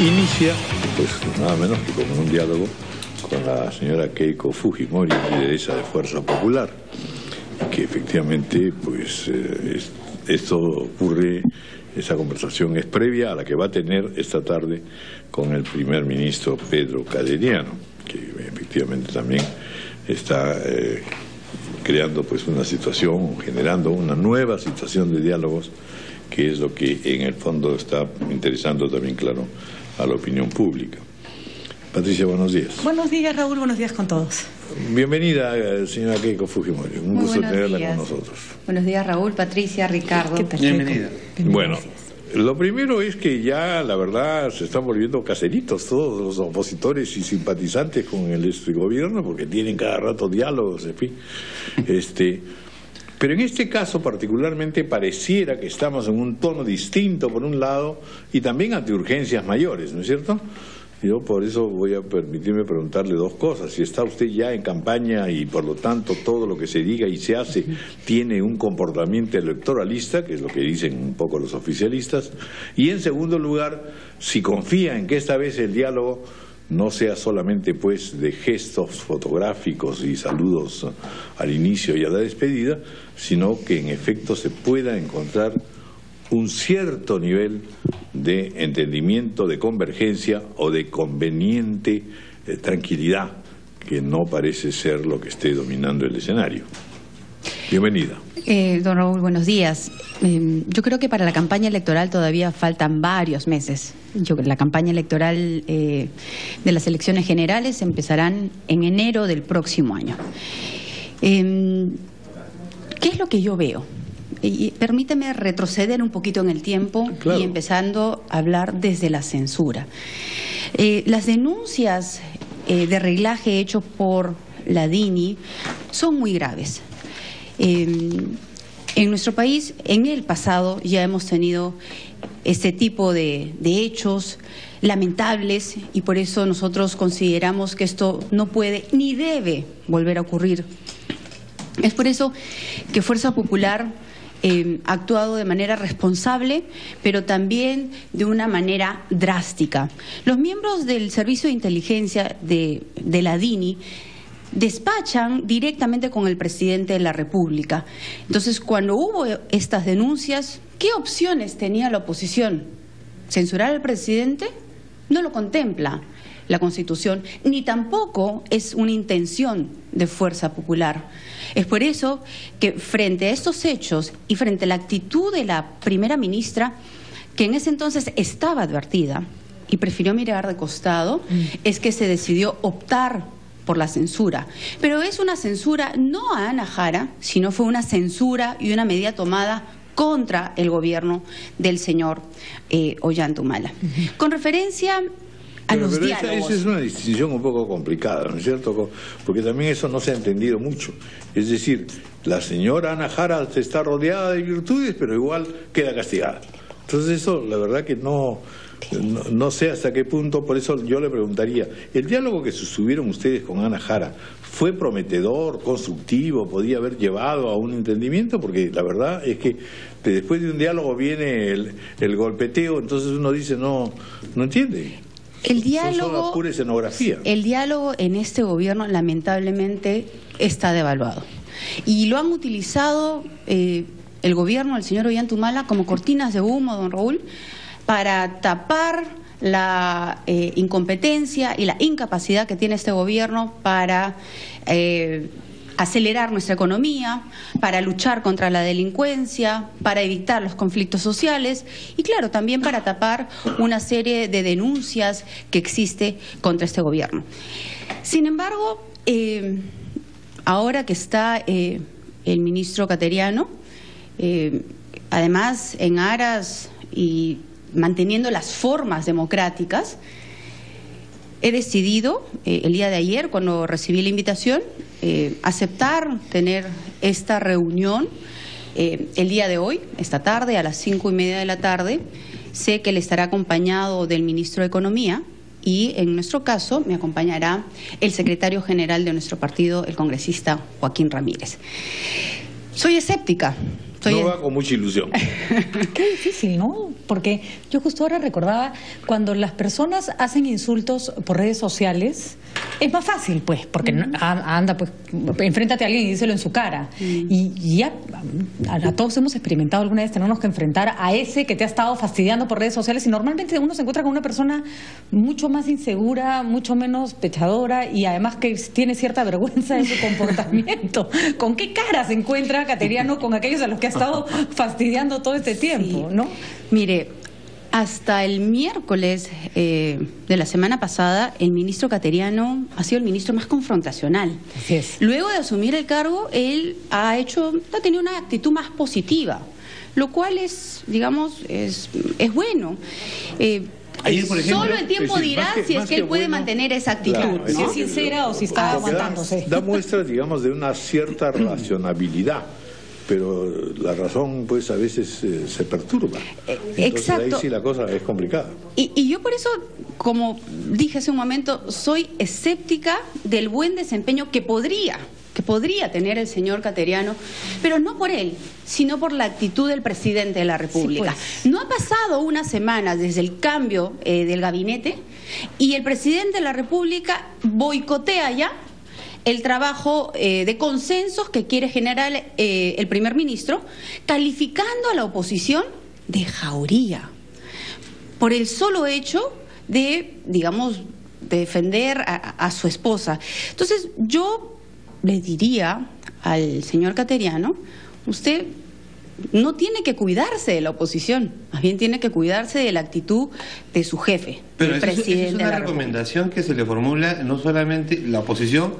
inicia, pues nada menos que con un diálogo con la señora Keiko Fujimori, lideresa de Fuerza Popular, que efectivamente, pues eh, esto ocurre, esa conversación es previa a la que va a tener esta tarde con el primer ministro Pedro Caderiano, que efectivamente también está eh, creando pues una situación, generando una nueva situación de diálogos, que es lo que en el fondo está interesando también, claro, a la opinión pública. Patricia, buenos días. Buenos días, Raúl, buenos días con todos. Bienvenida, señora Keiko Fujimori. Un gusto tenerla con nosotros. Buenos días, Raúl, Patricia, Ricardo. Bienvenida. Bueno, lo primero es que ya, la verdad, se están volviendo caseritos todos los opositores y simpatizantes con el este gobierno, porque tienen cada rato diálogos, en fin. Este, pero en este caso particularmente pareciera que estamos en un tono distinto por un lado y también ante urgencias mayores, ¿no es cierto? Yo por eso voy a permitirme preguntarle dos cosas. Si está usted ya en campaña y por lo tanto todo lo que se diga y se hace tiene un comportamiento electoralista, que es lo que dicen un poco los oficialistas. Y en segundo lugar, si confía en que esta vez el diálogo no sea solamente pues de gestos fotográficos y saludos al inicio y a la despedida, sino que en efecto se pueda encontrar un cierto nivel de entendimiento, de convergencia o de conveniente eh, tranquilidad, que no parece ser lo que esté dominando el escenario. Bienvenida. Eh, don Raúl, buenos días. Em, yo creo que para la campaña electoral todavía faltan varios meses. Yo, la campaña electoral eh, de las elecciones generales empezarán en enero del próximo año. Em, ¿Qué es lo que yo veo? y permíteme retroceder un poquito en el tiempo y empezando a hablar desde la censura. Eh, las denuncias de reglaje hecho por la DINI son muy graves. En nuestro país, en el pasado, ya hemos tenido este tipo de, hechos lamentables y por eso nosotros consideramos que esto no puede ni debe volver a ocurrir. Es por eso que Fuerza Popular eh, actuado de manera responsable, pero también de una manera drástica. Los miembros del Servicio de Inteligencia de, de la DINI despachan directamente con el presidente de la República. Entonces, cuando hubo estas denuncias, ¿qué opciones tenía la oposición? ¿Censurar al presidente? No lo contempla la Constitución, ni tampoco es una intención de fuerza popular. Es por eso que frente a estos hechos y frente a la actitud de la primera ministra, que en ese entonces estaba advertida y prefirió mirar de costado, mm. es que se decidió optar por la censura. Pero es una censura no a Ana Jara, sino fue una censura y una medida tomada contra el gobierno del señor eh, Ollantumala. Con referencia pero, Esa, es una distinción un poco complicada, ¿no es cierto? Porque también eso no se ha entendido mucho. Es decir, la señora Ana Jara está rodeada de virtudes, pero igual queda castigada. Entonces eso, la verdad que no, no, sé hasta qué punto, por eso yo le preguntaría, ¿el diálogo que sostuvieron ustedes con Ana Jara fue prometedor, constructivo, podía haber llevado a un entendimiento? Porque la verdad es que después de un diálogo viene el, el golpeteo, entonces uno dice, no, no entiende. El diálogo, el diálogo en este gobierno lamentablemente está devaluado. Y lo han utilizado eh, el gobierno, el señor Ollantumala, como cortinas de humo, don Raúl, para tapar la eh, incompetencia y la incapacidad que tiene este gobierno para eh, acelerar nuestra economía, para luchar contra la delincuencia, para evitar los conflictos sociales y, claro, también para tapar una serie de denuncias que existe contra este gobierno. Sin embargo, eh, ahora que está el ministro Cateriano, además en aras y manteniendo las formas democráticas, he decidido el día de ayer, cuando recibí la invitación, eh, aceptar tener esta reunión eh, el día de hoy, esta tarde, a las cinco y media de la tarde. Sé que le estará acompañado del ministro de Economía y en nuestro caso me acompañará el secretario general de nuestro partido, el congresista Joaquín Ramírez. Soy escéptica no va con mucha ilusión. Qué difícil, ¿no? Porque yo justo ahora recordaba cuando las personas hacen insultos por redes sociales, es más fácil, pues, porque anda, pues, enfréntate a alguien y díselo en su cara. Y, ya a, todos hemos experimentado alguna vez tenernos que enfrentar a ese que te ha estado fastidiando por redes sociales y normalmente uno se encuentra con una persona mucho más insegura, mucho menos pechadora y además que tiene cierta vergüenza de su comportamiento. ¿Con qué cara se encuentra Cateriano con aquellos a los que ha estado fastidiando todo este tiempo, no? Mire, hasta el miércoles eh, de la semana pasada, el ministro Cateriano ha sido el ministro más confrontacional. Luego de asumir el cargo, él ha hecho, ha tenido una actitud más positiva, lo cual es, digamos, es, es bueno. Eh, Solo el tiempo dirá si es que él puede mantener esa actitud, si es sincera o si está aguantándose. Da, da muestra, digamos, de una cierta racionabilidad pero la razón pues a veces eh, se perturba. Eh, Entonces ahí sí la cosa es complicada. Y, yo por eso, como dije hace un momento, soy escéptica del buen desempeño que podría que podría tener el señor Cateriano, pero no por él, sino por la actitud del presidente de la República. Pues. No ha pasado una semana desde el cambio eh, del gabinete y el presidente de la República boicotea ya el trabajo eh, de consensos que quiere generar eh, el primer ministro, calificando a la oposición de jauría, por el solo hecho de, digamos, defender a, su esposa. Entonces, yo le diría al señor Cateriano, usted no tiene que cuidarse de la oposición, más bien tiene que cuidarse de la actitud de su jefe. Pero el presidente es una recomendación que se le formula no solamente la oposición,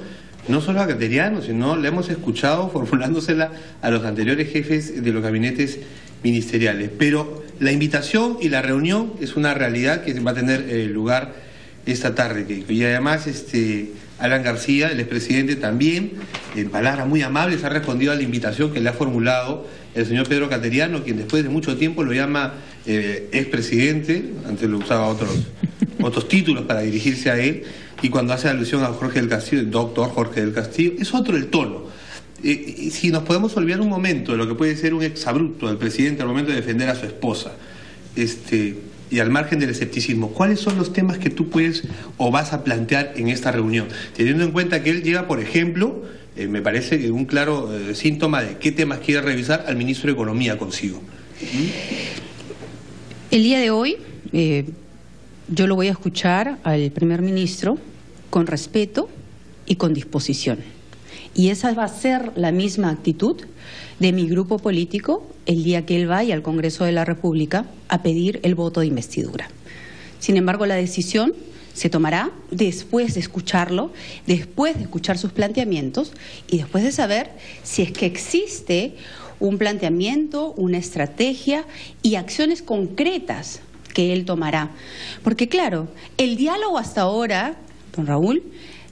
no solo a Cateriano, sino la hemos escuchado formulándosela a los anteriores jefes de los gabinetes ministeriales. Pero la invitación y la reunión es una realidad que va a tener eh, lugar esta tarde. Y además, este, Alan García, el expresidente, también, en palabras muy amables, ha respondido a la invitación que le ha formulado el señor Pedro Cateriano, quien después de mucho tiempo lo llama eh, expresidente, antes lo usaba otros, otros títulos para dirigirse a él y cuando hace alusión a Jorge del Castillo, el doctor Jorge del Castillo, es otro el tono. Eh, si nos podemos olvidar un momento de lo que puede ser un exabrupto del presidente al momento de defender a su esposa, este, y al margen del escepticismo, ¿cuáles son los temas que tú puedes o vas a plantear en esta reunión? Teniendo en cuenta que él llega, por ejemplo, eh, me parece que un claro eh, síntoma de qué temas quiere revisar al ministro de Economía consigo. El día de hoy yo lo voy a escuchar al primer ministro con respeto y con disposición. Y esa va a ser la misma actitud de mi grupo político el día que él vaya al Congreso de la República a pedir el voto de investidura. Sin embargo, la decisión se tomará después de escucharlo, después de escuchar sus planteamientos y después de saber si es que existe un planteamiento, una estrategia y acciones concretas que él tomará. Porque claro, el diálogo hasta ahora, don Raúl,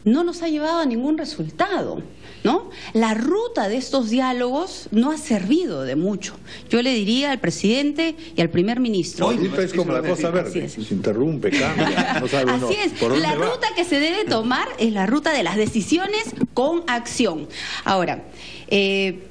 no nos ha llevado a ningún resultado. ¿No? La ruta de estos diálogos no ha servido de mucho. Yo le diría al presidente y al primer ministro. Hoy es como la cosa verde, se interrumpe, cambia, no sabe Así es, la ruta que se debe tomar es la ruta de las decisiones con acción. Ahora, eh,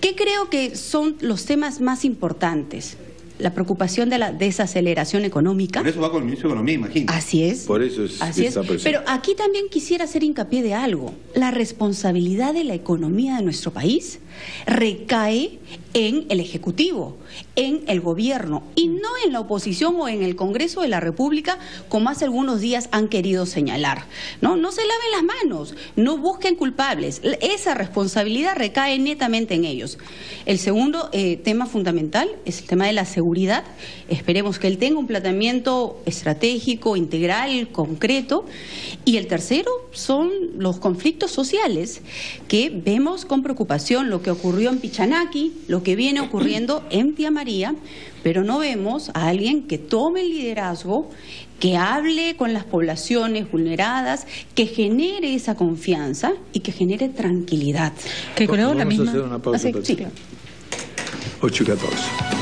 ¿qué creo que son los temas más importantes? La preocupación de la desaceleración económica. Por eso va con el ministro de Economía, imagino. Así es. Por eso es, Así es. Pero aquí también quisiera hacer hincapié de algo. La responsabilidad de la economía de nuestro país recae en el Ejecutivo, en el Gobierno y no en la oposición o en el Congreso de la República, como hace algunos días han querido señalar. No, no se laven las manos, no busquen culpables. Esa responsabilidad recae netamente en ellos. El segundo eh, tema fundamental es el tema de la seguridad. Esperemos que él tenga un planteamiento estratégico, integral, concreto. Y el tercero son los conflictos sociales que vemos con preocupación lo que ocurrió en Pichanaki, lo que viene ocurriendo en Tía María, pero no vemos a alguien que tome el liderazgo, que hable con las poblaciones vulneradas, que genere esa confianza y que genere tranquilidad. Que creo la misma. Hacer una pausa, sí. 8 y 14.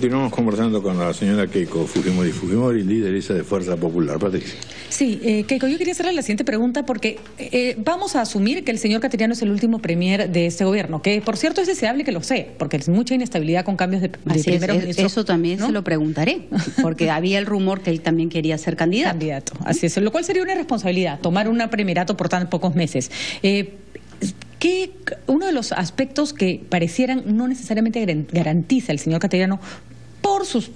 Continuamos conversando con la señora Keiko Fujimori Fujimori, lideresa de Fuerza Popular. Patricia. Sí, eh, Keiko, yo quería hacerle la siguiente pregunta porque eh, vamos a asumir que el señor Cateriano es el último premier de este gobierno, que por cierto es deseable que lo sea, porque es mucha inestabilidad con cambios de, de Eso también se lo preguntaré, porque había el rumor que él también quería ser candidato. Candidato, así es, lo cual sería una responsabilidad, tomar un primerato por tan pocos meses. Eh, que uno de los aspectos que parecieran no necesariamente garantiza el señor Cateriano por sus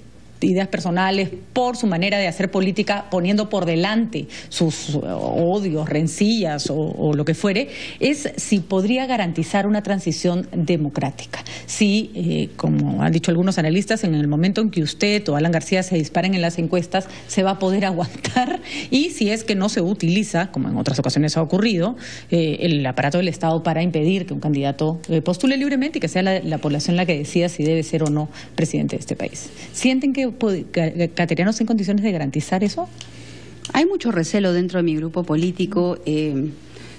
ideas personales, por su manera de hacer política, poniendo por delante sus odios, rencillas o, lo que fuere, es si podría garantizar una transición democrática. Si, eh, como han dicho algunos analistas, en el momento en que usted o Alan García se disparen en las encuestas, se va a poder aguantar y si es que no se utiliza, como en otras ocasiones ha ocurrido, eh, el aparato del Estado para impedir que un candidato eh, postule libremente y que sea la población la que decida si debe ser o no presidente de este país. ¿Sienten que Caterianos en condiciones de garantizar eso? Hay mucho recelo dentro de mi grupo político eh,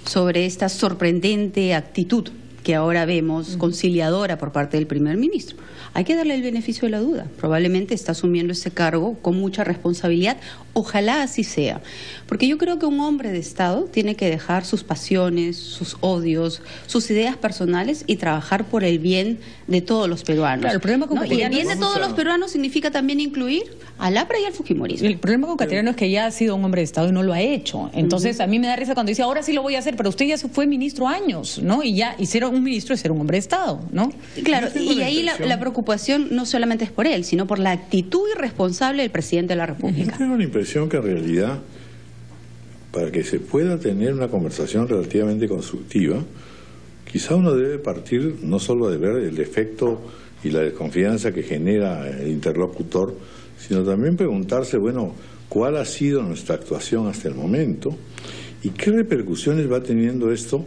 sobre esta sorprendente actitud que ahora vemos conciliadora por parte del primer ministro. Hay que darle el beneficio de la duda. Probablemente está asumiendo ese cargo con mucha responsabilidad. Ojalá así sea. Porque yo creo que un hombre de Estado tiene que dejar sus pasiones, sus odios, sus ideas personales y trabajar por el bien de todos los peruanos. el problema con Y el bien de todos los peruanos significa también incluir al APRA y al Fujimorismo. El problema con Cateriano es que ya ha sido un hombre de Estado y no lo ha hecho. Entonces, a mí me da risa cuando dice, ahora sí lo voy a hacer, pero usted ya fue ministro años, ¿no? Y ya hicieron un ministro de ser un hombre de Estado, ¿no? Claro, y ahí la, preocupación no solamente es por él, sino por la actitud irresponsable del presidente de la República. Yo tengo la impresión que en realidad, para que se pueda tener una conversación relativamente constructiva, quizá uno debe partir no solo de ver el efecto y la desconfianza que genera el interlocutor, sino también preguntarse, bueno, ¿cuál ha sido nuestra actuación hasta el momento? ¿Y qué repercusiones va teniendo esto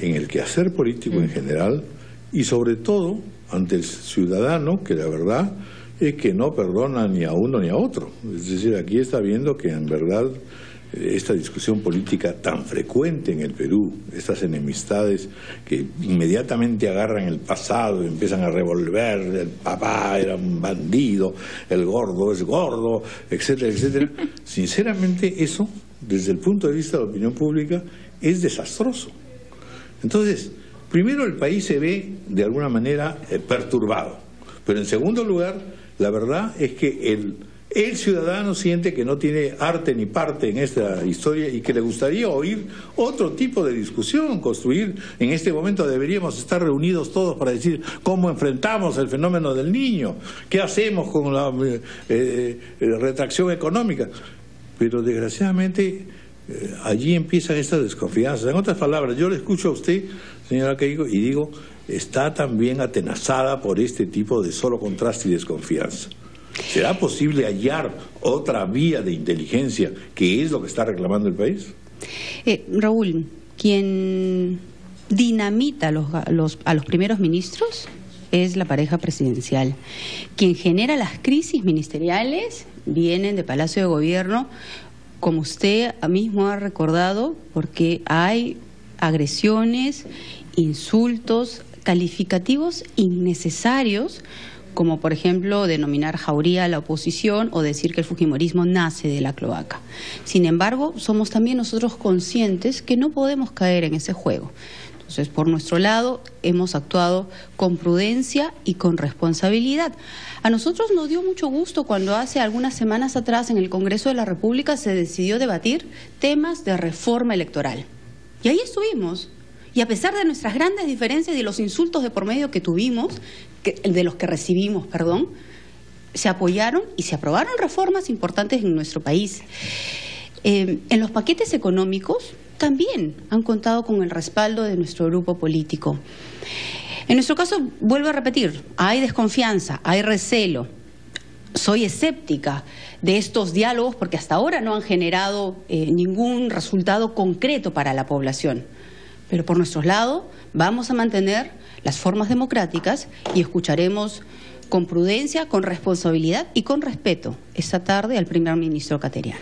en el quehacer político en mm. general y sobre todo ante el ciudadano que la verdad es que no perdona ni a uno ni a otro. Es decir, aquí está viendo que en verdad eh, esta discusión política tan frecuente en el Perú, estas enemistades que inmediatamente agarran el pasado y empiezan a revolver, el papá era un bandido, el gordo es gordo, etcétera, etcétera. Sinceramente eso, desde el punto de vista de la opinión pública, es desastroso. Entonces, primero el país se ve de alguna manera eh, perturbado, pero en segundo lugar, la verdad es que el, ciudadano siente que no tiene arte ni parte en esta historia y que le gustaría oír otro tipo de discusión, construir. En este momento deberíamos estar reunidos todos para decir cómo enfrentamos el fenómeno del niño, qué hacemos con la eh, eh, retracción económica. Pero desgraciadamente eh, allí empiezan estas desconfianzas. En otras palabras, yo le escucho a usted, señora Keiko, y digo, está también atenazada por este tipo de solo contraste y desconfianza. ¿Será posible hallar otra vía de inteligencia que es lo que está reclamando el país? Eh, Raúl, quien dinamita los, a los primeros ministros es la pareja presidencial. Quien genera las crisis ministeriales vienen de Palacio de Gobierno como usted mismo ha recordado, porque hay agresiones, insultos, calificativos innecesarios, como por ejemplo denominar jauría a la oposición o decir que el Fujimorismo nace de la cloaca. Sin embargo, somos también nosotros conscientes que no podemos caer en ese juego. Entonces, por nuestro lado, hemos actuado con prudencia y con responsabilidad. A nosotros nos dio mucho gusto cuando hace algunas semanas atrás en el Congreso de la República se decidió debatir temas de reforma electoral. Y ahí estuvimos. Y a pesar de nuestras grandes diferencias y los insultos de por medio que tuvimos, de los que recibimos, perdón, se apoyaron y se aprobaron reformas importantes en nuestro país. Eh, en los paquetes económicos también han contado con el respaldo de nuestro grupo político. En nuestro caso, vuelvo a repetir, hay desconfianza, hay recelo. Soy escéptica de estos diálogos porque hasta ahora no han generado eh, ningún resultado concreto para la población. Pero por nuestro lado vamos a mantener las formas democráticas y escucharemos con prudencia, con responsabilidad y con respeto esta tarde al primer ministro cateriano.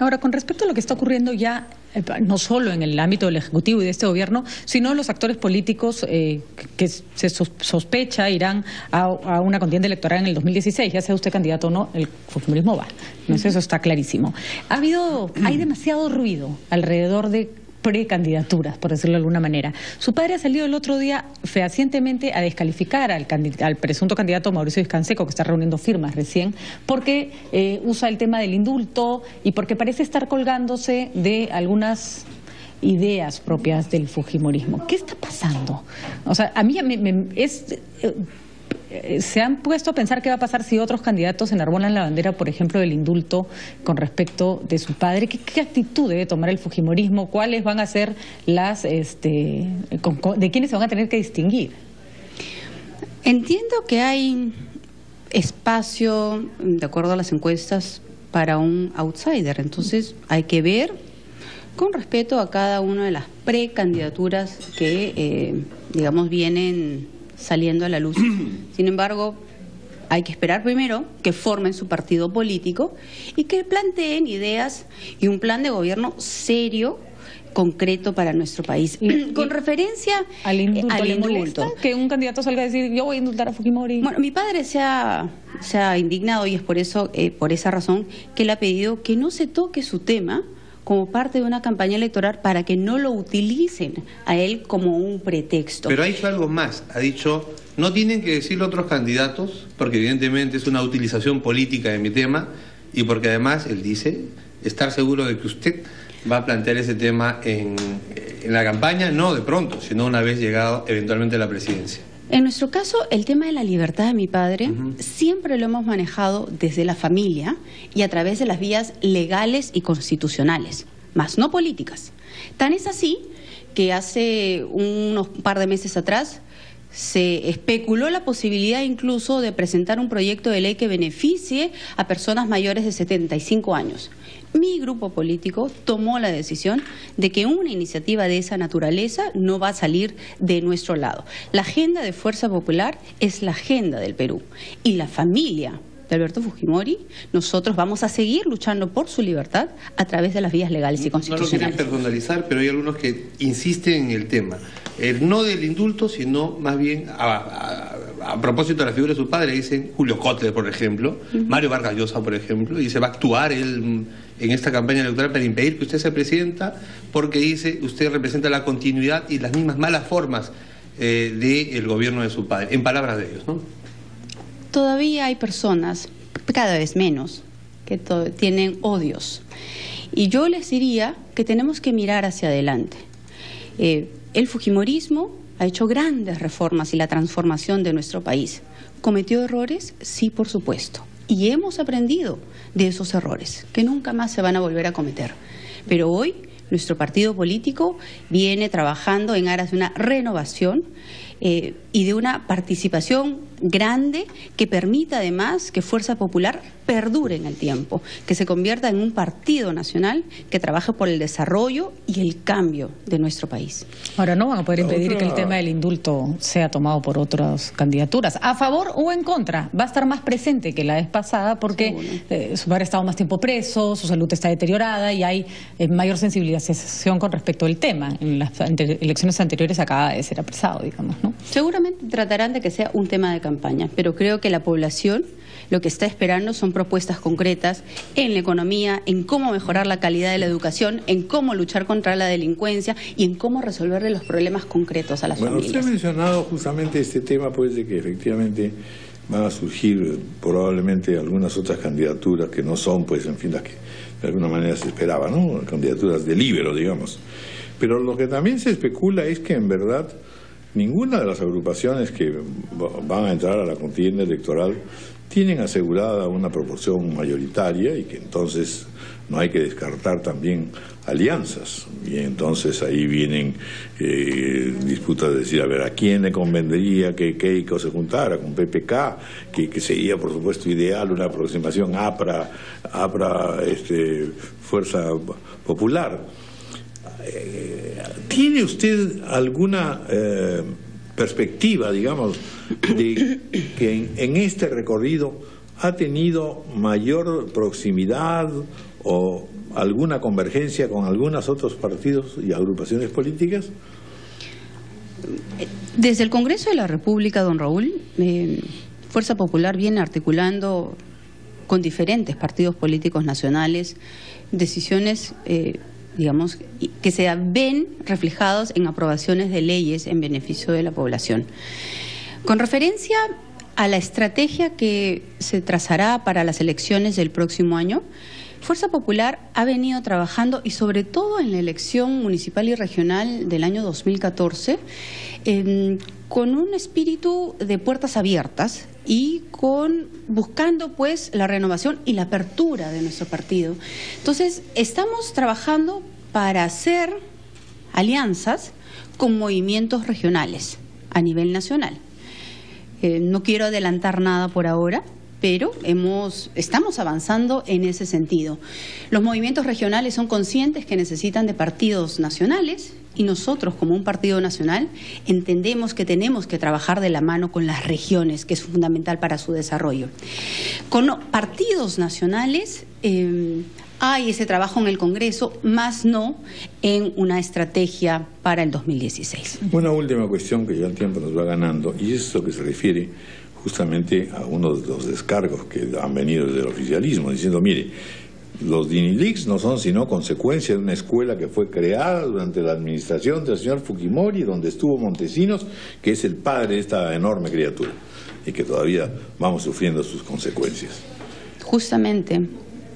Ahora, con respecto a lo que está ocurriendo ya, eh, no solo en el ámbito del Ejecutivo y de este gobierno, sino los actores políticos eh, que se sospecha irán a, una contienda electoral en el 2016, ya sea usted candidato o no, el fujimorismo va. No eso está clarísimo. Ha habido, hay demasiado ruido alrededor de precandidaturas, por decirlo de alguna manera. Su padre ha salido el otro día fehacientemente a descalificar al, al presunto candidato Mauricio Vizcanseco, que está reuniendo firmas recién, porque eh, usa el tema del indulto y porque parece estar colgándose de algunas ideas propias del Fujimorismo. ¿Qué está pasando? O sea, a mí me, es... Eh, eh, ¿Se han puesto a pensar qué va a pasar si otros candidatos enarbolan la bandera, por ejemplo, del indulto con respecto de su padre? ¿Qué, actitud debe tomar el Fujimorismo? ¿Cuáles van a ser las, este, de quiénes se van a tener que distinguir? Entiendo que hay espacio, de acuerdo a las encuestas, para un outsider. Entonces hay que ver con respeto a cada una de las precandidaturas que, eh, digamos, vienen saliendo a la luz. Sin embargo, hay que esperar primero que formen su partido político y que planteen ideas y un plan de gobierno serio concreto para nuestro país. Con referencia al indulto, que un candidato salga a decir yo voy a indultar a Fujimori. Bueno, mi padre se ha, se ha indignado y es por eso, eh, por esa razón, que él ha pedido que no se toque su tema como parte de una campaña electoral para que no lo utilicen a él como un pretexto. Pero ha dicho algo más, ha dicho, no tienen que decirlo otros candidatos, porque evidentemente es una utilización política de mi tema, y porque además, él dice, estar seguro de que usted va a plantear ese tema en, en la campaña, no de pronto, sino una vez llegado eventualmente a la presidencia. En nuestro caso, el tema de la libertad de mi padre siempre lo hemos manejado desde la familia y a través de las vías legales y constitucionales, más no políticas. Tan es así que hace unos par de meses atrás se especuló la posibilidad incluso de presentar un proyecto de ley que beneficie a personas mayores de 75 años mi grupo político tomó la decisión de que una iniciativa de esa naturaleza no va a salir de nuestro lado. La agenda de Fuerza Popular es la agenda del Perú y la familia de Alberto Fujimori, nosotros vamos a seguir luchando por su libertad a través de las vías legales y constitucionales. No lo quieren personalizar, pero hay algunos que insisten en el tema. No del indulto, sino más bien a, propósito de la figura de su padre, dicen Julio Cote, por ejemplo, Mario Vargas Llosa, por ejemplo, y se va a actuar él en esta campaña electoral para impedir que usted sea presidenta porque dice usted representa la continuidad y las mismas malas formas eh, del gobierno de su padre, en palabras de ellos, ¿no? Todavía hay personas, cada vez menos, que tienen odios. Y yo les diría que tenemos que mirar hacia adelante. Eh, el Fujimorismo ha hecho grandes reformas y la transformación de nuestro país. ¿Cometió errores? Sí, por supuesto y hemos aprendido de esos errores que nunca más se van a volver a cometer. Pero hoy nuestro partido político viene trabajando en aras de una renovación eh, y de una participación grande que permita además que Fuerza Popular perdure en el tiempo, que se convierta en un partido nacional que trabaje por el desarrollo y el cambio de nuestro país. Ahora no van a poder impedir que el tema del indulto sea tomado por otras candidaturas, a favor o en contra. Va a estar más presente que la vez pasada porque eh, su padre ha estado más tiempo preso, su salud está deteriorada y hay eh, mayor sensibilización con respecto al tema. En las elecciones anteriores acaba de ser apresado, digamos, ¿no? Seguramente tratarán de que sea un tema de campaña, pero creo que la población lo que está esperando son propuestas concretas en la economía, en cómo mejorar la calidad de la educación, en cómo luchar contra la delincuencia y en cómo resolverle los problemas concretos a las bueno, familias. Usted ha mencionado justamente este tema, pues, de que efectivamente van a surgir probablemente algunas otras candidaturas que no son, pues, en fin, las que de alguna manera se esperaba, ¿no? Candidaturas de libero, digamos. Pero lo que también se especula es que en verdad ninguna de las agrupaciones que van a entrar a la contienda electoral tienen asegurada una proporción mayoritaria y que entonces no hay que descartar también alianzas. Y entonces ahí vienen eh, disputas de decir, a ver, ¿a quién le convendría que Keiko se juntara con PPK? Que, sería, por supuesto, ideal una aproximación APRA, APRA este, Fuerza Popular. Eh, ¿Tiene usted alguna... Eh, perspectiva, digamos, de que en, este recorrido ha tenido mayor proximidad o alguna convergencia con algunos otros partidos y agrupaciones políticas? Desde el Congreso de la República, don Raúl, eh, Fuerza Popular viene articulando con diferentes partidos políticos nacionales decisiones digamos, que se ven reflejados en aprobaciones de leyes en beneficio de la población. Con referencia a la estrategia que se trazará para las elecciones del próximo año, Fuerza Popular ha venido trabajando y sobre todo en la elección municipal y regional del año 2014 em, con un espíritu de puertas abiertas y con buscando pues la renovación y la apertura de nuestro partido. Entonces, estamos trabajando para hacer alianzas con movimientos regionales a nivel nacional. Eh, no quiero adelantar nada por ahora, pero hemos, estamos avanzando en ese sentido. Los movimientos regionales son conscientes que necesitan de partidos nacionales y nosotros como un partido nacional entendemos que tenemos que trabajar de la mano con las regiones, que es fundamental para su desarrollo. Con partidos nacionales eh, hay ese trabajo en el Congreso, más no en una estrategia para el 2016. Una última cuestión que ya el tiempo nos va ganando, y es lo que se refiere justamente a uno de los descargos que han venido desde el oficialismo, diciendo, mire, los DINILIX no son sino consecuencia de una escuela que fue creada durante la administración del señor Fujimori, donde estuvo Montesinos, que es el padre de esta enorme criatura, y que todavía vamos sufriendo sus consecuencias. Justamente,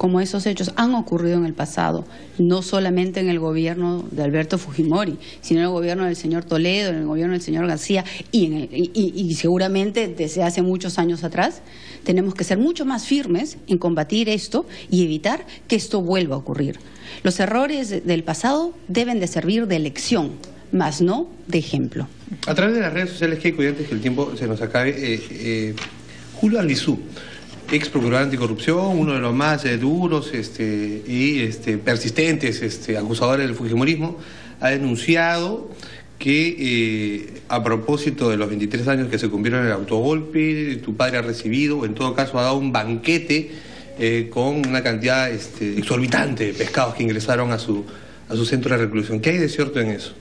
como esos hechos han ocurrido en el pasado, no solamente en el gobierno de Alberto Fujimori, sino en el gobierno del señor Toledo, en el gobierno del señor García y, seguramente desde hace muchos años atrás, tenemos que ser mucho más firmes en combatir esto y evitar que esto vuelva a ocurrir. Los errores del pasado deben de servir de lección, más no de ejemplo. A través de las redes sociales que antes que el tiempo se nos acabe, eh, eh, Julio Alizú ex procurador anticorrupción, uno de los más eh, duros este, y este, persistentes este, acusadores del Fujimorismo, ha denunciado que eh, a propósito de los 23 años que se cumplieron en el autogolpe, tu padre ha recibido, en todo caso ha dado un banquete eh, con una cantidad este, exorbitante de pescados que ingresaron a su, a su centro de reclusión. ¿Qué hay de cierto en eso?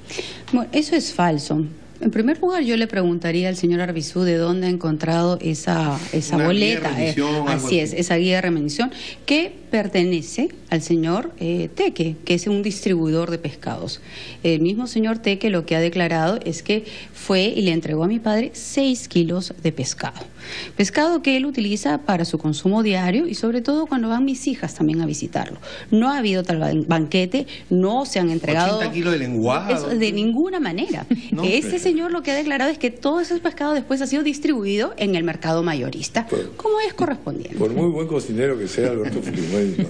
Bueno, eso es falso. En primer lugar, yo le preguntaría al señor Arbizú de dónde ha encontrado esa, esa boleta. Eh, así es, esa guía de remediación, que pertenece al señor eh, Teque, que es un distribuidor de pescados. El mismo señor Teque lo que ha declarado es que fue y le entregó a mi padre seis kilos de pescado. Pescado que él utiliza para su consumo diario y sobre todo cuando van mis hijas también a visitarlo. No ha habido tal banquete, no se han entregado... 80 kilos de lenguado. de ninguna manera. Ese señor lo que ha declarado es que todo ese pescado después ha sido distribuido en el mercado mayorista, como es correspondiente. Por muy buen cocinero que sea, Alberto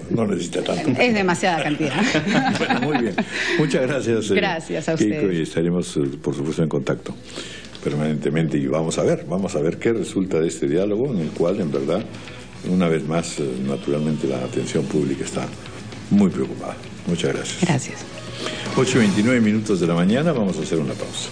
no, necesita tanto. Es demasiada cantidad. bueno, muy bien. Muchas gracias. Eh, gracias a ustedes. Y estaremos, eh, por supuesto, en contacto permanentemente y vamos a ver, vamos a ver qué resulta de este diálogo en el cual, en verdad, una vez más, eh, naturalmente la atención pública está muy preocupada. Muchas gracias. Gracias. 8 y 29 minutos de la mañana, vamos a hacer una pausa.